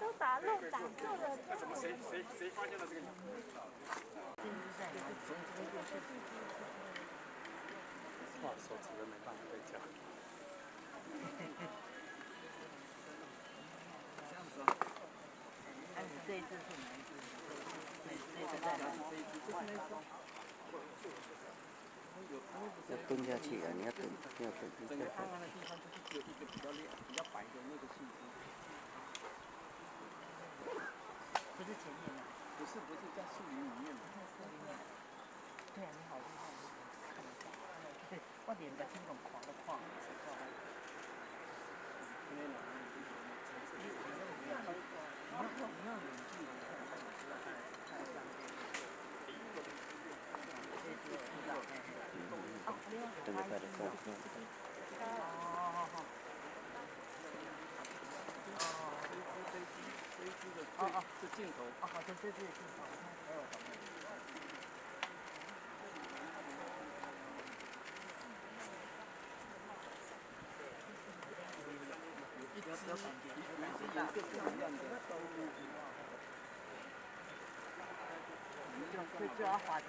都把路挡住了。那怎么谁谁谁发现了这个鸟？哇，手指都没办法再讲。哎，你这一只是哪一只？这这个在哪？要蹲下去啊！你要蹲，你要蹲，你整个再蹲。看看的地方就是只有一个比较亮、比较白的那个树枝，不是前面的。不是不是在树林里面的。对啊，你好厉害，看我连个听懂狂的狂，因为哪里你要你要远距离看，知道看看上面。这只有听到。哦，另外蹲在的风。哦好好。这一只这一只的哦哦是镜头，啊，好像这只也是好，我看还有什么？一只有有一只颜色不一样的动物。就就就要花。